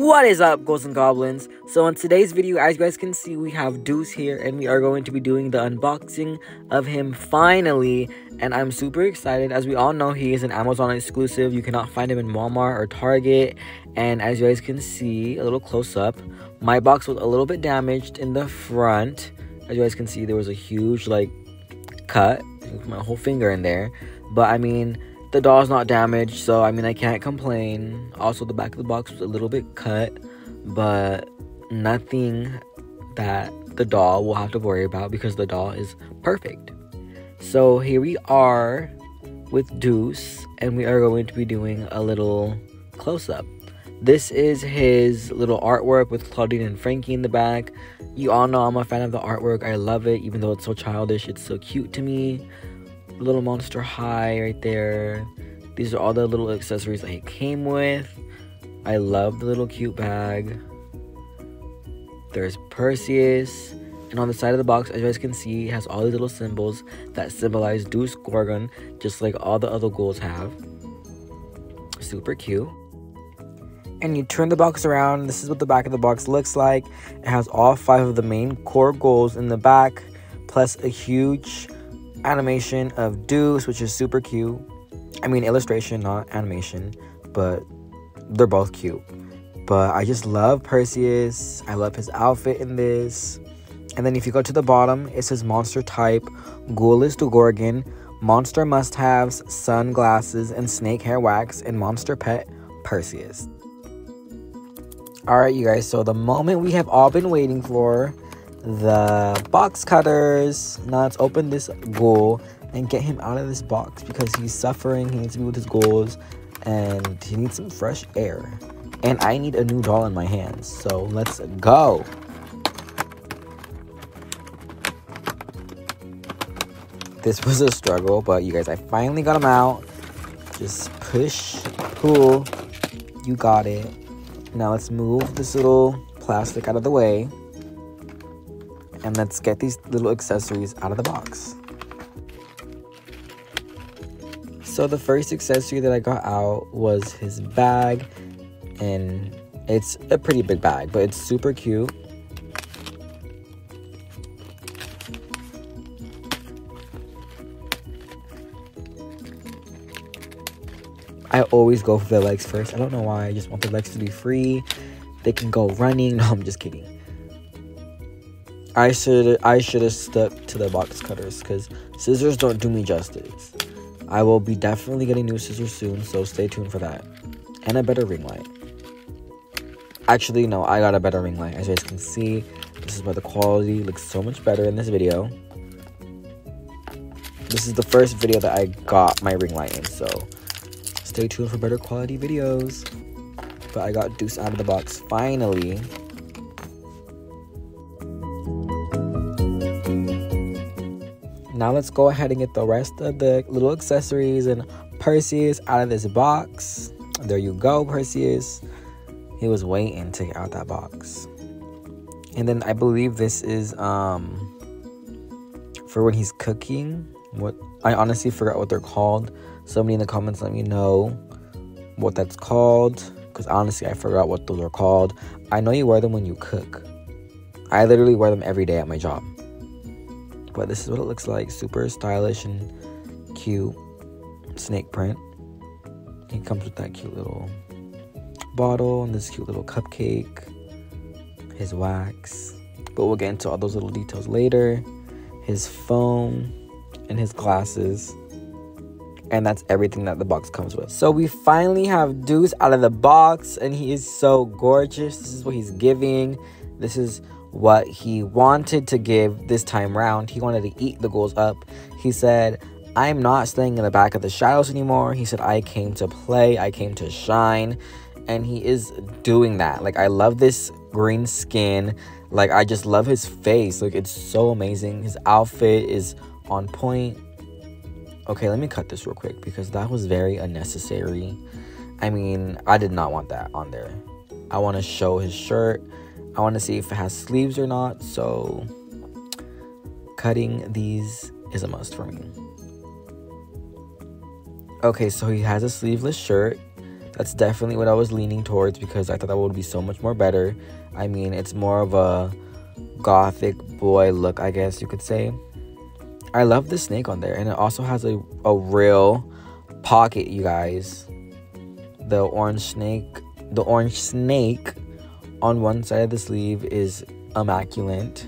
What is up, Ghouls and Goblins? So in today's video, as you guys can see, we have Deuce here, and we are going to be doing the unboxing of him finally, and I'm super excited. As we all know, he is an Amazon exclusive. You cannot find him in Walmart or Target, and as you guys can see, a little close-up, my box was a little bit damaged in the front. As you guys can see, there was a huge, like, cut. My whole finger in there. But, I mean the doll's not damaged, so I mean, I can't complain. Also, the back of the box was a little bit cut, but nothing that the doll will have to worry about because the doll is perfect. So, here we are with Deuce, and we are going to be doing a little close up. This is his little artwork with Claudine and Frankie in the back. You all know I'm a fan of the artwork. I love it, even though it's so childish. It's so cute to me little monster high right there. These are all the little accessories that he came with. I love the little cute bag. There's perseus. And on the side of the box as you guys can see it has all these little symbols that symbolize Deuce Gorgon just like all the other ghouls have. Super cute. And you turn the box around. This is what the back of the box looks like. It has all five of the main core ghouls in the back plus a huge animation of Deuce, which is super cute. I mean, illustration, not animation, but they're both cute. But I just love Perseus. I love his outfit in this. And then if you go to the bottom, it says monster type, Ghoulish Gorgon, monster must haves, sunglasses, and snake hair wax, and monster pet, Perseus. Alright, you guys, so the moment we have all been waiting for the box cutters. Now let's open this ghoul and get him out of this box because he's suffering. He needs to be with his ghouls and he needs some fresh air. And I need a new doll in my hands. So let's go. This was a struggle, but you guys, I finally got him out. Just push, pull. You got it. Now let's move this little plastic out of the way and let's get these little accessories out of the box. So the first accessory that I got out was his bag and it's a pretty big bag, but it's super cute. I always go for the legs first. I don't know why. I just want the legs to be free. They can go running. No, I'm just kidding. I should I should have stuck to the box cutters because scissors don't do me justice. I will be definitely getting new scissors soon, so stay tuned for that. And a better ring light. Actually, no, I got a better ring light. As you guys can see, this is why the quality looks so much better in this video. This is the first video that I got my ring light in, so stay tuned for better quality videos. But I got Deuce out of the box finally. Now let's go ahead and get the rest of the little accessories and Perseus out of this box. There you go, Perseus. He was waiting to get out that box. And then I believe this is um for when he's cooking. What I honestly forgot what they're called. Somebody in the comments let me know what that's called. Because honestly, I forgot what those are called. I know you wear them when you cook. I literally wear them every day at my job but this is what it looks like super stylish and cute snake print it comes with that cute little bottle and this cute little cupcake his wax but we'll get into all those little details later his phone and his glasses and that's everything that the box comes with. So we finally have Deuce out of the box and he is so gorgeous. This is what he's giving. This is what he wanted to give this time round. He wanted to eat the ghouls up. He said, I'm not staying in the back of the shadows anymore. He said, I came to play, I came to shine. And he is doing that. Like, I love this green skin. Like, I just love his face. Like, it's so amazing. His outfit is on point. Okay, let me cut this real quick because that was very unnecessary. I mean, I did not want that on there. I want to show his shirt. I want to see if it has sleeves or not, so cutting these is a must for me. Okay, so he has a sleeveless shirt That's definitely what I was leaning towards because I thought that would be so much more better. I mean, it's more of a gothic boy look, I guess you could say. I love the snake on there, and it also has a, a real pocket, you guys. The orange snake, the orange snake on one side of the sleeve is immaculate.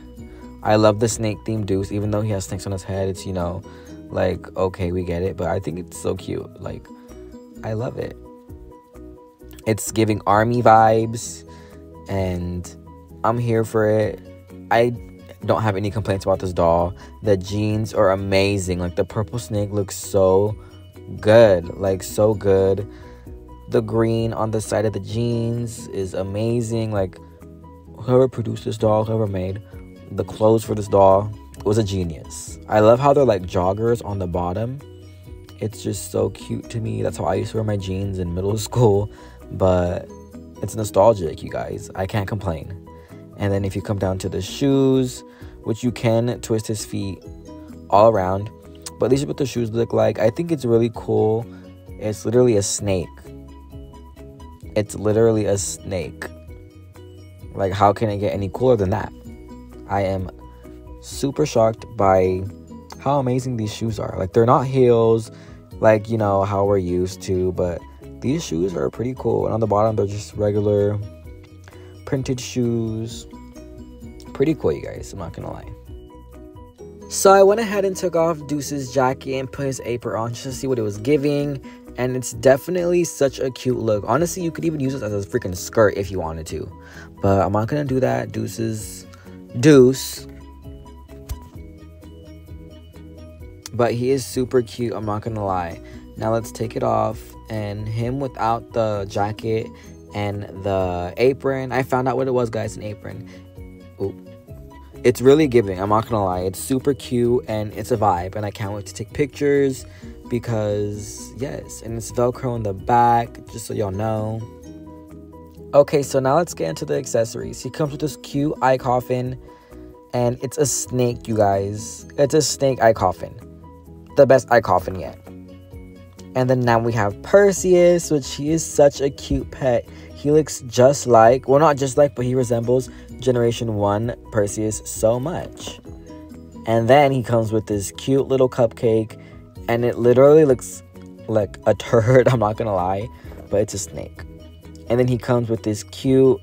I love the snake themed deuce, even though he has snakes on his head. It's, you know, like, okay, we get it, but I think it's so cute. Like, I love it. It's giving army vibes, and I'm here for it. I don't have any complaints about this doll. The jeans are amazing. Like the purple snake looks so good. Like so good. The green on the side of the jeans is amazing. Like whoever produced this doll, whoever made the clothes for this doll was a genius. I love how they're like joggers on the bottom. It's just so cute to me. That's how I used to wear my jeans in middle school, but it's nostalgic, you guys. I can't complain. And then if you come down to the shoes, which you can twist his feet all around. But these are what the shoes look like. I think it's really cool. It's literally a snake. It's literally a snake. Like, how can it get any cooler than that? I am super shocked by how amazing these shoes are. Like, they're not heels, like, you know, how we're used to, but these shoes are pretty cool. And on the bottom, they're just regular printed shoes pretty cool, you guys. I'm not gonna lie. So I went ahead and took off Deuce's jacket and put his apron on just to see what it was giving. And it's definitely such a cute look. Honestly, you could even use this as a freaking skirt if you wanted to. But I'm not gonna do that. Deuce's Deuce. But he is super cute, I'm not gonna lie. Now let's take it off. And him without the jacket and the apron. I found out what it was, guys, an apron. Ooh it's really giving. I'm not gonna lie. It's super cute and it's a vibe, and I can't wait to take pictures because yes, and it's Velcro in the back, just so y'all know. Okay, so now let's get into the accessories. He comes with this cute eye coffin, and it's a snake, you guys. It's a snake eye coffin, the best eye coffin yet. And then now we have Perseus, which he is such a cute pet. He looks just like, well, not just like, but he resembles Generation 1 Perseus so much. And then he comes with this cute little cupcake, and it literally looks like a turd, I'm not gonna lie, but it's a snake. And then he comes with this cute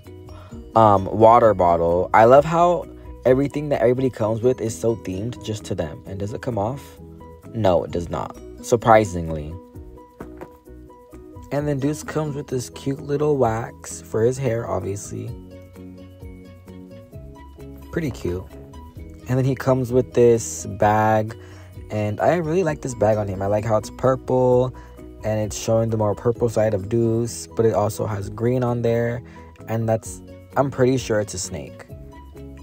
um, water bottle. I love how everything that everybody comes with is so themed just to them. And does it come off? No, it does not. Surprisingly. And then Deuce comes with this cute little wax for his hair, obviously. Pretty cute. And then he comes with this bag. And I really like this bag on him. I like how it's purple and it's showing the more purple side of Deuce, but it also has green on there. And that's, I'm pretty sure it's a snake.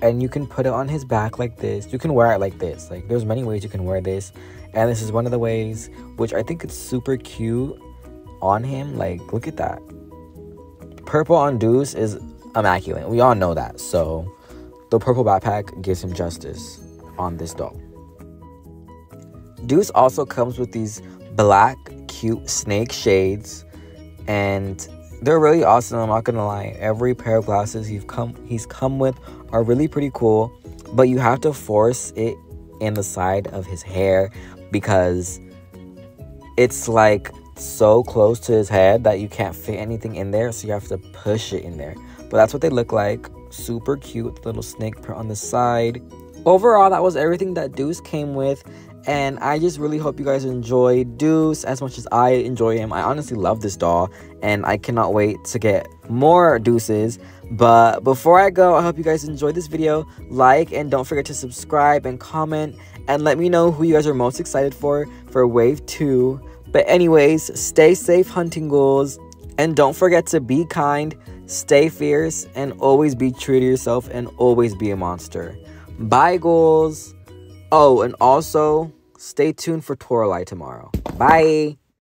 And you can put it on his back like this. You can wear it like this. Like, there's many ways you can wear this. And this is one of the ways, which I think it's super cute on him. Like, look at that. Purple on Deuce is immaculate. We all know that. So, the purple backpack gives him justice on this doll. Deuce also comes with these black, cute snake shades, and they're really awesome. I'm not gonna lie. Every pair of glasses he's come he's come with are really pretty cool, but you have to force it in the side of his hair because it's like so close to his head that you can't fit anything in there, so you have to push it in there. But that's what they look like. Super cute, little snake print on the side. Overall, that was everything that Deuce came with. And I just really hope you guys enjoy Deuce as much as I enjoy him. I honestly love this doll, and I cannot wait to get more Deuces. But before I go, I hope you guys enjoyed this video. Like and don't forget to subscribe and comment and let me know who you guys are most excited for for Wave 2 but, anyways, stay safe, hunting ghouls. And don't forget to be kind, stay fierce, and always be true to yourself and always be a monster. Bye, goals. Oh, and also stay tuned for Toralei tomorrow. Bye.